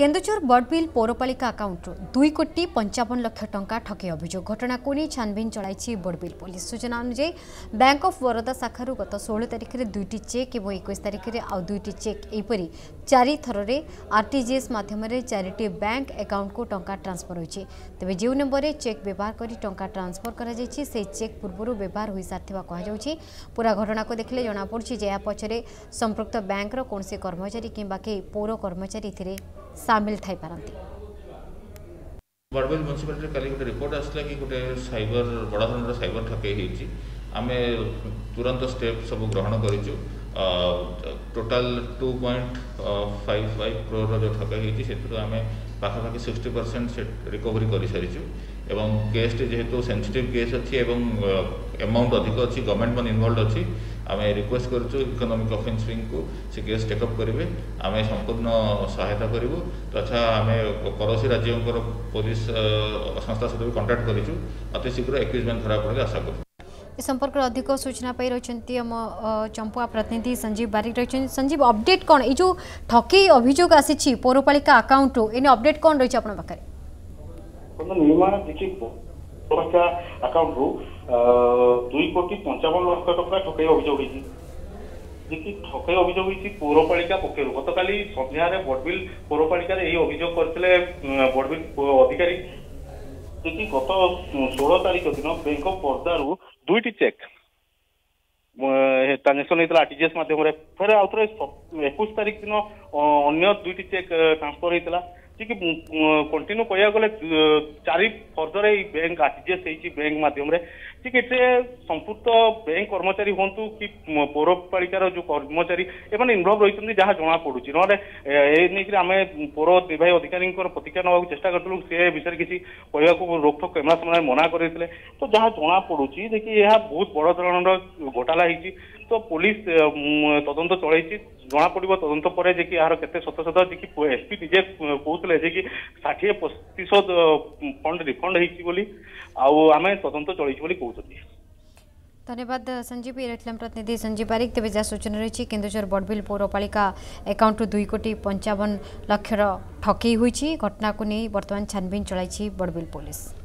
কেন্দুঝর বডবিল পৌরপালিকা আকাউন্টর দুই কোটি পঞ্চাবন লক্ষ টঙ্কা ঠকি অভিযোগ ঘটনাকু নিয়ে ছানভিন চলাইছে বডবিল পুলিশ সূচনা অনুযায়ী ব্যাঙ্ক অফ বরোদা শাখার গত ষোল তারিখে দুইটি চেক এবং একুশ তারিখে আউ দুইটি চেক এইপরি চারি থরের আরটিজিএস মাধ্যমে চারিটি ব্যাঙ্ক আকাউন্টকু টঙ্কা ট্রান্সফর হয়েছে তবে যে নম্বরে চেক ব্যবহার করে টঙ্কা ট্রান্সফর করা যাই সেই চেক পূর্বর ব্যবহার হয়ে সারি কুহযাচ্ছে পুরা ঘটনাকে দেখলে জনাপড়ছে যে এ পছরে সম্পৃক্ত ব্যাঙ্কর কৌশি কর্মচারী কিংবা কে পৌর কর্মচারী এতে ସାମିଲ ଥାଇପାରନ୍ତି ବଡ଼ବିଲ ମ୍ୟୁନିସିପାଲିଟି କାଲି ଗୋଟେ ରିପୋର୍ଟ ଆସିଲା କି ଗୋଟେ ସାଇବର ବଡ଼ ଧରଣର ସାଇବର ଠକେଇ ହେଇଛି ଆମେ ତୁରନ୍ତ ଷ୍ଟେପ୍ ସବୁ ଗ୍ରହଣ କରିଛୁ total two point five five କ୍ରୋରର ଯେଉଁ ଠକେଇ ହେଇଛି ସେଥିରୁ ଆମେ ପାଖାପାଖି ସିକ୍ସଟି ପରସେଣ୍ଟ ସେ ରିକଭରି କରିସାରିଛୁ ଏବଂ କେସ୍ଟି ଯେହେତୁ ସେନ୍ସିଟିଭ୍ କେସ୍ ଅଛି ଏବଂ ଏମାଉଣ୍ଟ ଅଧିକ ଅଛି ଗଭର୍ଣ୍ଣମେଣ୍ଟ ମାନେ ଇନଭଲ୍ଭ ଅଛି ଆମେ ରିକ୍ୱେଷ୍ଟ କରୁଛୁ ଇକୋନୋମିକ୍ ଅଫେନ୍ସ ୱିଙ୍ଗକୁ ସେ କେସ୍ ଟେକଅପ୍ କରିବେ ଆମେ ସମ୍ପୂର୍ଣ୍ଣ ସହାୟତା କରିବୁ ତଥା ଆମେ ପଡ଼ୋଶୀ ରାଜ୍ୟଙ୍କର ପୋଲିସ ସଂସ୍ଥା ସହିତ ବି କଣ୍ଟାକ୍ଟ କରିଛୁ ଅତି ଶୀଘ୍ର ଏକ୍ୟୁଜମେଣ୍ଟ ଧରାପଡ଼ିଲେ ଆଶା କରୁଛୁ ଏ ସମ୍ପର୍କରେ ଅଧିକ ସୂଚନା ପାଇ ରହିଛନ୍ତି ଆମ ଚମ୍ପୁଆ ପ୍ରତିନିଧି ସଞ୍ଜୀବ ବାରିକ ରହିଛନ୍ତି ସଞ୍ଜୀବ ଅପଡେଟ୍ କ'ଣ ଏଇ ଯେଉଁ ଠକେଇ ଅଭିଯୋଗ ଆସିଛି ପୌରପାଳିକା ଆକାଉଣ୍ଟରୁ ଏନେ ଅପଡେଟ୍ କ'ଣ ରହିଛି ଆପଣଙ୍କ ପାଖରେ ନିର୍ମାଣ ଦେଖି ପୌରପାଳିକା ଆକାଉଣ୍ଟରୁ ଦୁଇ କୋଟି ପଞ୍ଚାବନ ଲକ୍ଷ ଟଙ୍କା ଠକେଇ ଅଭିଯୋଗ ହୋଇଛି যেটি ঠকেই অভিযোগ হয়েছে পৌরপালিকা পক্ষ গতকাল সন্ধ্যায় বডবিল পৌরপালিকার এই অভিযোগ করে বডবিল অধিকারী যেটি গত ষোল তারিখ দিন ব্যাঙ্ক অফ পর্দারু দুইটি চেক ট্রানজাকশন হয়েছিল আরটিজিএস মাধ্যমে ফের আউথরে একুশ তারিখ দিন অন্য দুইটি চেক ট্রান্সফর হয়েছিল ঠিক কন্টিনিউ কয়া গেলে চারি ফর্দরে এই ব্যাঙ্ক আরটিজিএস হয়েছি ব্যাঙ্ক মাধ্যমে ঠিক এতে সম্পৃক্ত ব্যাঙ্ক কর্মচারী হুঁতু কি পৌরপালিকার যে কর্মচারী এমানে ইনভলভ রয়েছেন যা জনা পড়ুছি নহলে এ নিয়ে আমি পৌর নির্বাহী অধিকারীঙ্কর প্রতিক্রিয়া নেওয়া চেষ্টা করলু সে বিষয়ে কিছু কহা রোকঠোক এমনা সেমানে মনা করে তো যা জনা পড়ুছি যে কি এহা বহুত বড় ধরনের ঘোটালা হয়েছি তো পুলিশ তদন্ত চলাইছি জনা পড়িব তদন্ত পরে যে কি এর কেতে শত শত যে কি এসপি নিজে কହୁଥିଲେ যে কি 60 ପ୍ରତିଶତ ଫଣ୍ଡ ରିଫଣ୍ଡ ହେଇଛି ବୋଲି ଆଉ ଆମେ ତଦନ୍ତ ଚଳେଇଛୁ ବୋଲି କହୁଛୁ धन्यवाद सञ्जीव यहाँ प्रतिनिधि संजीव बारिक तपाईँ जहाँ सूचना रहेछ केन्दुझर बडबेल पौरपालिका अकाउन्ट रु दुई कोटी पचावन लक्षर ठकै हुन्छ घटनाको नै बर्तन छान चलाइछ बडबिल पोलिस